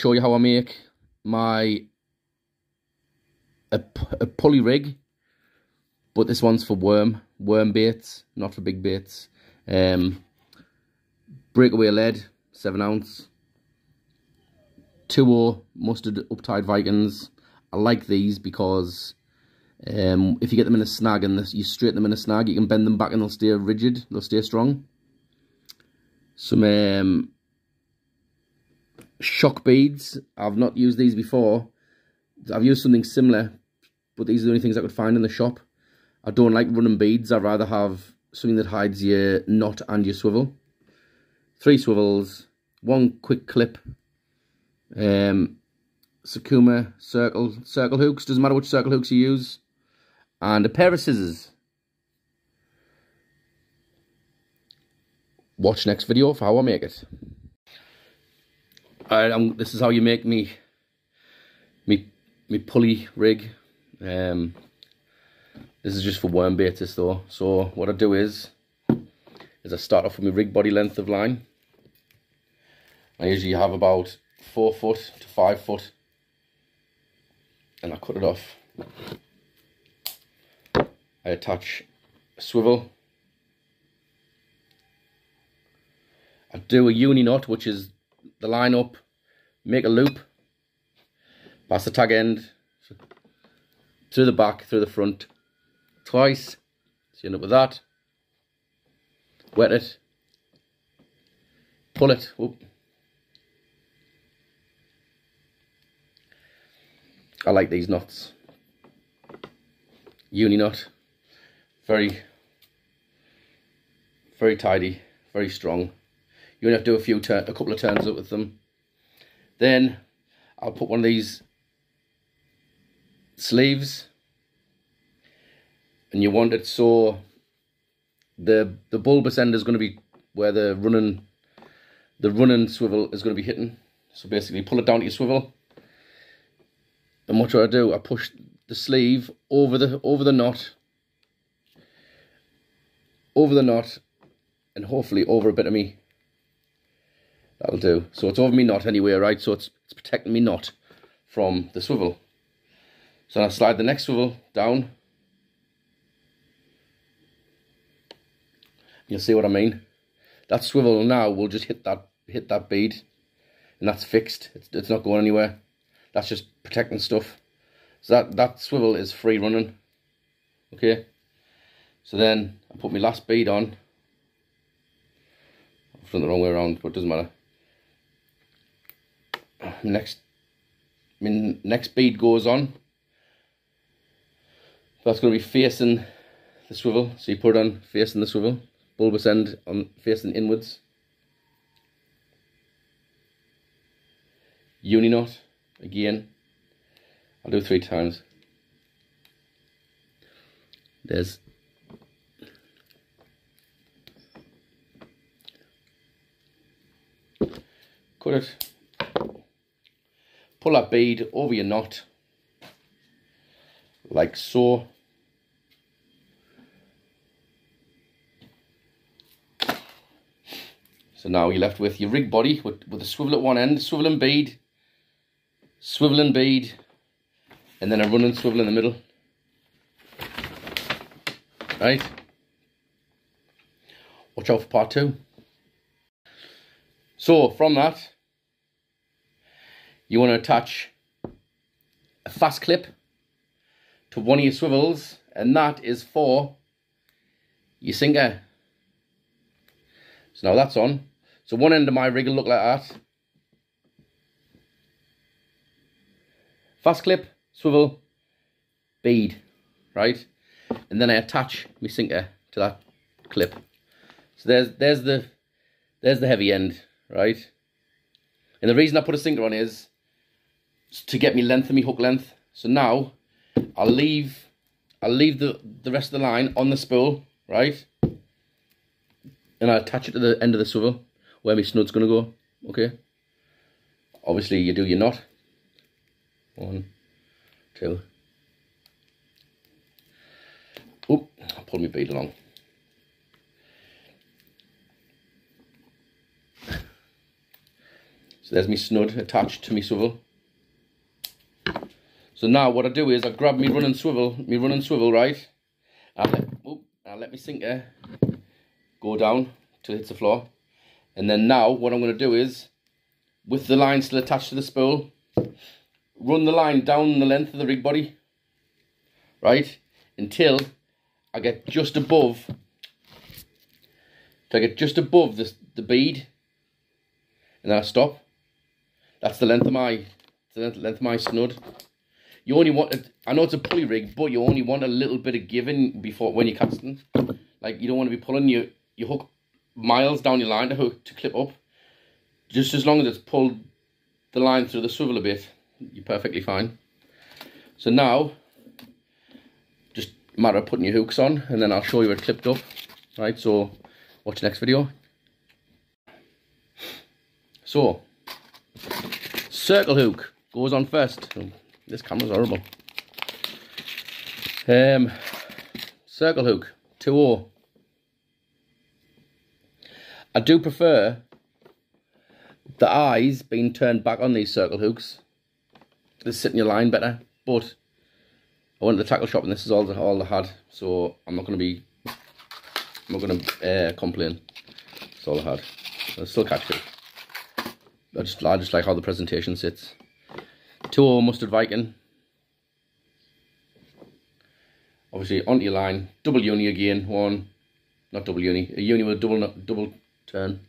Show you how I make my a, a pulley rig, but this one's for worm, worm baits, not for big baits. Um, breakaway lead, 7 ounce. 2 Mustad Uptide Vikings. I like these because um, if you get them in a snag and this, you straighten them in a snag, you can bend them back and they'll stay rigid, they'll stay strong. Some um, shock beads. I've not used these before. I've used something similar, but these are the only things I could find in the shop. I don't like running beads. I'd rather have something that hides your knot and your swivel. Three swivels, one quick clip, um, Sakuma circle circle hooks. Doesn't matter which circle hooks you use, and a pair of scissors. Watch next video for how I make it. Alright, um, this is how you make me me me pulley rig. Um, this is just for worm baiters though. So what I do is is I start off with my rig body length of line. I usually have about four foot to five foot and I cut it off. I attach a swivel. I do a uni knot, which is the line up, make a loop, pass the tag end through the back, through the front, twice. So you end up with that. Wet it, pull it. I like these knots. Uni knot. Very, very tidy, very strong. You only have to do a few turn, a couple of turns up with them. Then I'll put one of these sleeves and you want it so the the bulbous end is going to be where the running the running swivel is going to be hitting so basically pull it down to your swivel and what do I do? I push the sleeve over the over the knot, over the knot, and hopefully over a bit of me. That'll do. So it's over me knot anyway, right? So it's, it's protecting me knot from the swivel. So I slide the next swivel down. You'll see what I mean. That swivel now will just hit that hit that bead, and that's fixed. It's, it's not going anywhere. That's just protecting stuff. So that, that swivel is free running. Okay. So then I put my last bead on. I've done the wrong way around, but it doesn't matter. Next, my next bead goes on. That's going to be facing the swivel. So you put it on facing the swivel. Bulbous end on facing inwards. Uni knot again. I'll do three times. There's cut it, pull that bead over your knot, like so. So now you're left with your rig body with, with a swivel at one end, swiveling bead, swiveling bead, and then a running swivel in the middle. Right? Watch out for part two. So from that, you want to attach a fast clip to one of your swivels, and that is for your sinker. So now that's on. So one end of my rig will look like that. Fast clip, swivel, bead, right? And then I attach my sinker to that clip. So there's there's the there's the heavy end, right? And the reason I put a sinker on is to get me length of me hook length. So now I'll leave I'll leave the, the rest of the line on the spool, right? And I'll attach it to the end of the swivel where my snood's gonna go. Okay. Obviously you do your knot. One, two. Oh, I'll pull my bead along. So there's me snood attached to me swivel. So now what I do is I grab me running swivel, me running swivel, right? I let, oh, I let me go down till it hits the floor. And then now what I'm going to do is, with the line still attached to the spool, run the line down the length of the rig body, right? Until I get just above, till I get just above the, the bead, and then I stop. That's the length of my, the length of my snood. You only want, I know it's a pulley rig, but you only want a little bit of giving before, when you're casting. Like, you don't want to be pulling your, your hook miles down your line to hook, to clip up. Just as long as it's pulled the line through the swivel a bit, you're perfectly fine. So now, just matter of putting your hooks on, and then I'll show you it clipped up. Right, so watch the next video. So, circle hook goes on first. Oh, this camera's horrible. Um, circle hook, 2 I do prefer the eyes being turned back on these circle hooks. They sit in your line better, but I went to the tackle shop and this is all the, all I had, so I'm not going to be, I'm not going to uh, complain. That's all I had. I still catch it. I just, I just like how the presentation sits. 2 Mustad Viking. Obviously onto your line, double uni again, one, not double uni, a uni with a double, double turn.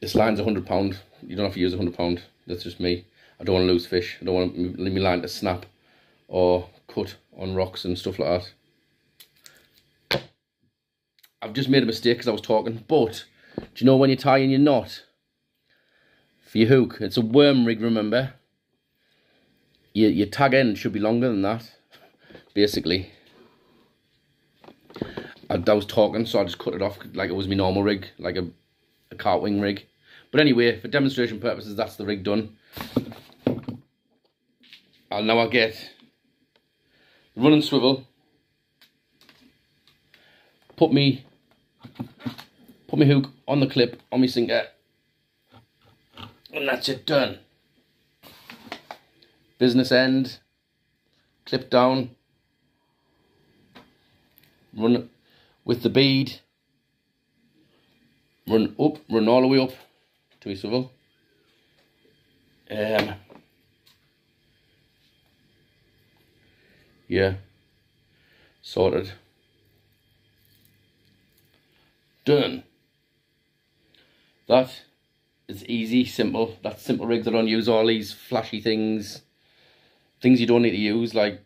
This line's a hundred pound. You don't have to use a hundred pound. That's just me. I don't want to lose fish. I don't want my line to snap or cut on rocks and stuff like that. I've just made a mistake because I was talking, but do you know when you're tying your knot for your hook? It's a worm rig, remember? Your, your tag end should be longer than that, basically. I, I was talking, so I just cut it off like it was my normal rig, like a, a cart wing rig. But anyway, for demonstration purposes, that's the rig done. And now I get run and swivel, put me put my hook on the clip on my sinker, and that's it done. Business end, clip down, run with the bead, run up, run all the way up to my swivel. Um, yeah, sorted. Done. That is easy, simple. That's simple rigs. I don't use all these flashy things. Things you don't need to use, like,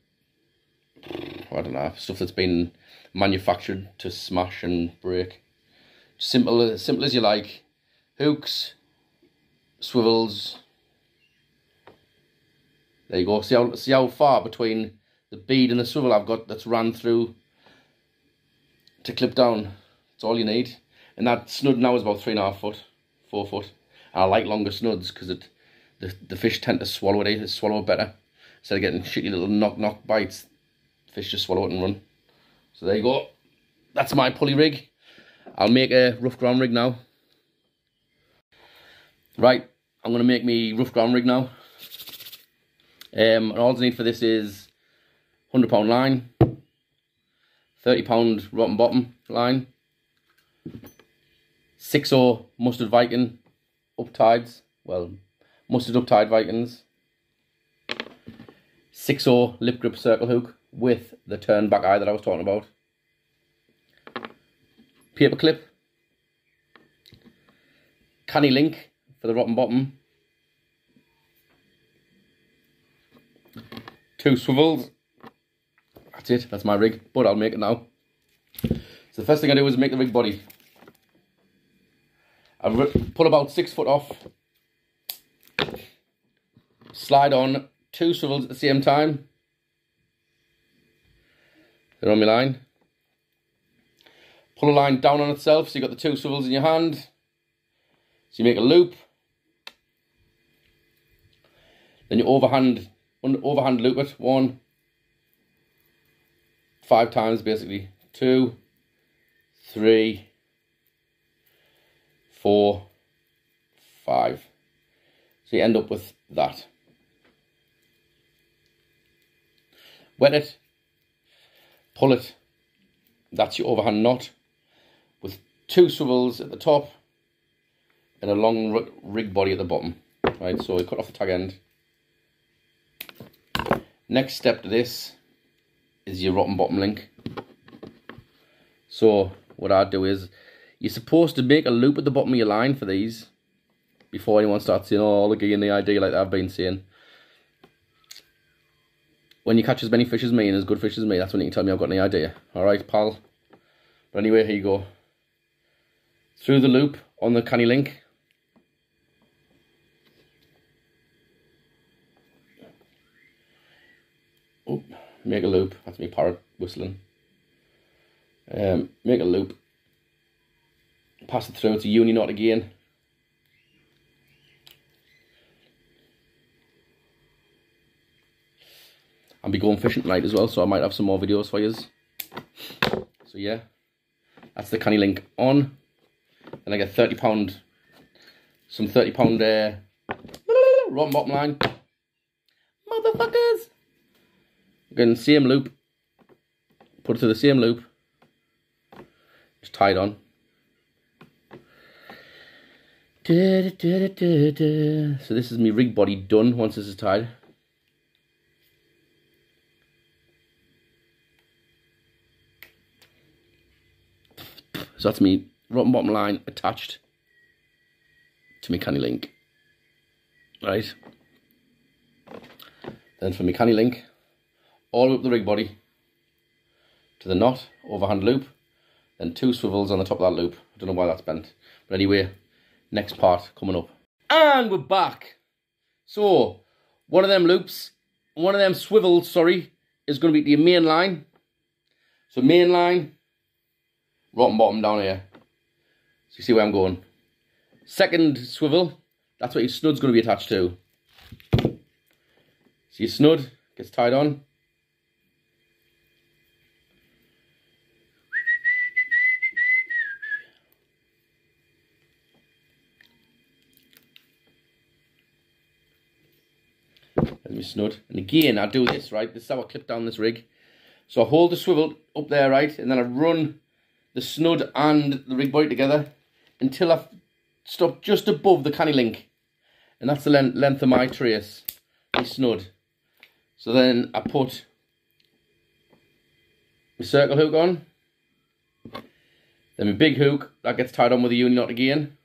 I don't know, stuff that's been manufactured to smash and break. Simple, simple as you like. Hooks, swivels. There you go. See how, see how far between the bead and the swivel I've got that's ran through to clip down. That's all you need. And that snood now is about three and a half foot, four foot. I like longer snoods because it the, the fish tend to swallow it, they swallow it better. Instead of getting shitty little knock knock bites, fish just swallow it and run. So there you go. That's my pulley rig. I'll make a rough ground rig now. Right, I'm going to make me rough ground rig now. Um, and all I need for this is £100 line, £30 rotten bottom line, 6 Mustad Viking up tides, well, Mustad up tide Vikings, 6 lip grip circle hook with the turn back eye that I was talking about, paper clip, canny link for the rotten bottom, two swivels, that's it, that's my rig, but I'll make it now. So the first thing I do is make the rig body. I pull about six foot off, slide on two swivels at the same time. They're on my line. Pull a line down on itself so you've got the two swivels in your hand. So you make a loop. Then you overhand, overhand loop it. One, five times basically. Two, three, four, five. So you end up with that. Wet it, pull it, that's your overhand knot with two swivels at the top and a long rig body at the bottom. Right, so we cut off the tag end. Next step to this is your rotten bottom link. So what I do is, you're supposed to make a loop at the bottom of your line for these before anyone starts saying, oh, look at the idea like I've been saying. When you catch as many fish as me and as good fish as me, that's when you can tell me I've got any idea. Alright, pal? But anyway, here you go. Through the loop on the canny link. Oh, make a loop. That's me parrot whistling. Um, make a loop. Pass it through. It's a uni knot again. I'll be going fishing tonight as well, so I might have some more videos for you. So yeah, that's the canny link on. Then I get thirty pound, some thirty pound uh, rotten bottom line. Motherfuckers. Again, same loop. Put it to the same loop. Just tied on. So this is my rig body done once this is tied. So that's me rotten bottom line attached to my canny link. Right. Then for my canny link, all up the rig body to the knot, overhand loop, then two swivels on the top of that loop. I don't know why that's bent. But anyway, next part coming up. And we're back. So, one of them loops, one of them swivels, sorry, is going to be the main line. So main line, rotten bottom down here. So you see where I'm going. Second swivel, that's what your snood's going to be attached to. So your snood gets tied on. There's my snood. And again, I do this, right? This is how I clip down this rig. So I hold the swivel up there, right? And then I run the snood and the rig body together until I stop just above the canny link. And that's the length, length of my trace, my snood. So then I put my circle hook on. Then my big hook, that gets tied on with a uni knot again.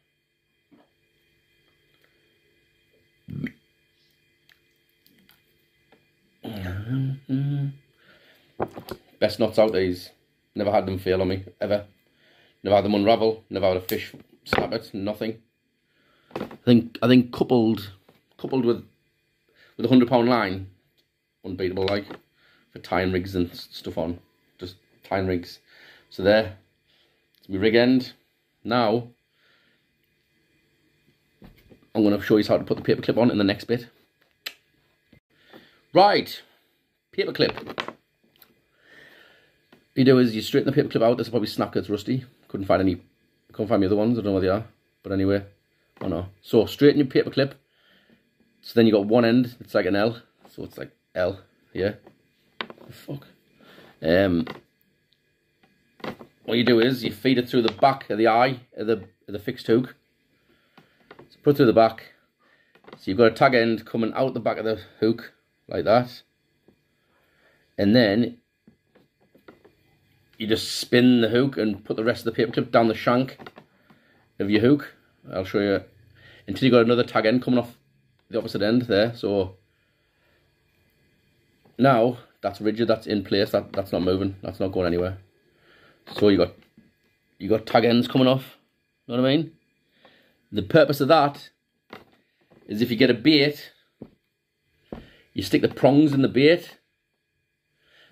Mm-hmm. Best knots out these. Never had them fail on me, ever. Never had them unravel, never had a fish snap it, nothing. I think I think coupled coupled with with a hundred pound line, unbeatable like for tying rigs and stuff on. Just tying rigs. So there. It's my rig end. Now I'm gonna show you how to put the paper clip on in the next bit. Right. Paper clip you do is you straighten the paper clip out. This is probably snap it's rusty. Couldn't find any, couldn't find the other ones. I don't know where they are. But anyway, oh no. So straighten your paper clip. So then you got one end. It's like an L. So it's like L. Yeah. Fuck. Um. What you do is you feed it through the back of the eye of the of the fixed hook. So put through the back. So you've got a tag end coming out the back of the hook like that. And then you just spin the hook and put the rest of the paper clip down the shank of your hook. I'll show you until you got another tag end coming off the opposite end there. So now that's rigid, that's in place, that, that's not moving, that's not going anywhere. So you got you got tag ends coming off, you know what I mean? The purpose of that is if you get a bait, you stick the prongs in the bait,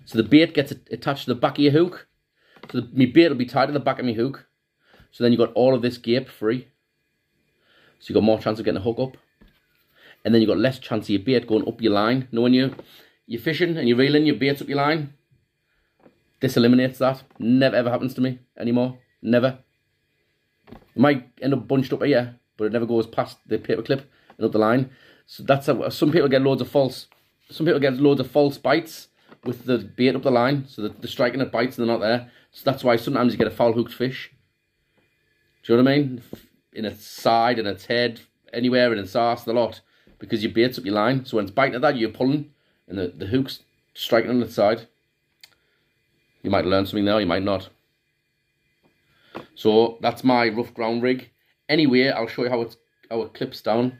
so the bait gets attached to the back of your hook, so the, my bait will be tied to the back of my hook. So then you've got all of this gape free. So you've got more chance of getting a hook up. And then you've got less chance of your bait going up your line. Knowing you, you're fishing and you're reeling your baits up your line, this eliminates that. Never ever happens to me anymore. Never. It might end up bunched up here, but it never goes past the paper clip and up the line. So that's how some people get loads of false. Some people get loads of false bites with the bait up the line, so that they're striking at bites and they're not there. So that's why sometimes you get a foul hooked fish. Do you know what I mean? In its side, in its head, anywhere, in its arse, the lot. Because your bait's up your line. So when it's biting at that, you're pulling, and the, the hook's striking on its side. You might learn something there, you might not. So that's my rough ground rig. Anyway, I'll show you how, it's, how it clips down.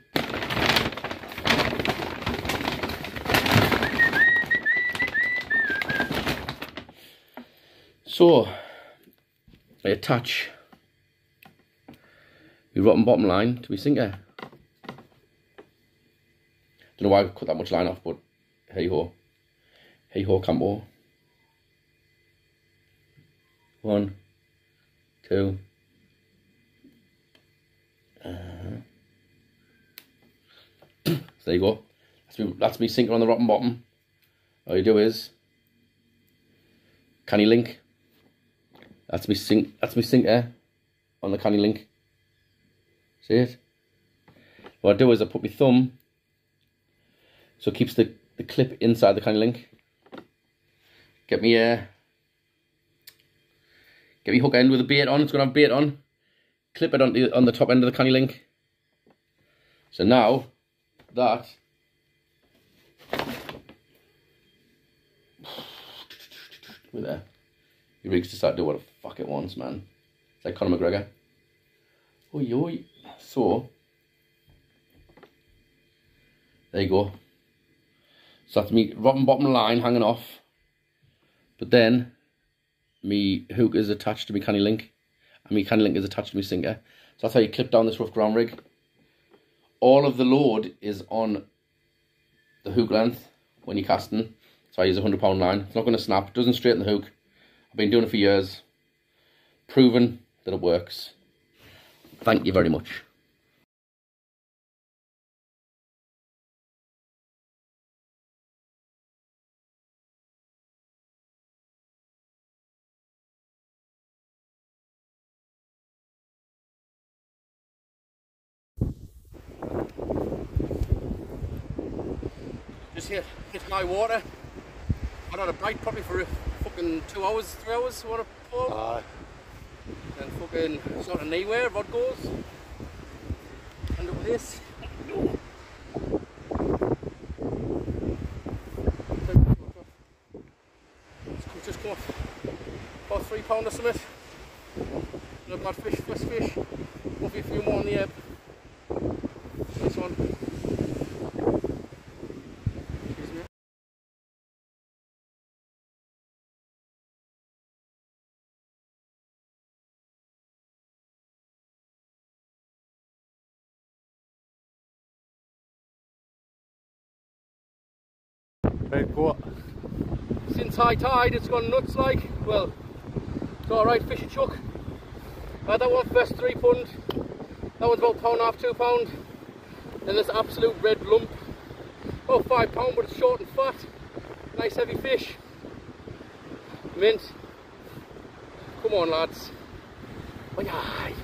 So, I attach the rotten bottom line to my sinker. Don't know why I cut that much line off, but hey ho. Hey ho, Campo. One, two. Uh -huh. so there you go. That's me, that's me sinker on the rotten bottom. All you do is, canny link that's me sink. That's me sinker on the canny link. See it? What I do is I put my thumb so it keeps the, the clip inside the canny link. Get me uh, get me hook end with a bait on. It's gonna have bait on. Clip it on the on the top end of the canny link. So now that with there. He rigs to start doing what the fuck it wants, man. It's like Conor McGregor. Oh, oi. So, there you go. So that's me rotten bottom line hanging off. But then, me hook is attached to me canny link. And me canny link is attached to me sinker. So that's how you clip down this rough ground rig. All of the load is on the hook length when you're casting. So I use a 100 pound line. It's not going to snap. It doesn't straighten the hook. I've been doing it for years. Proven that it works. Thank you very much. Just hit, hit my water. I had a bite probably for fucking two hours, three hours, what a pull. Aye. And fucking sort of anywhere, rod goes. End up with this. Just come off about three pound or something. Not bad fish, first fish. Hopefully a few more on the ebb. This one. Since high tide, it's gone nuts like. Well, it's alright, fishy chuck. I had that one first three pound. That one's about pound half, two pound. Then this absolute red lump. About five pound, but it's short and fat. Nice heavy fish. Mint. Come on, lads. Bye.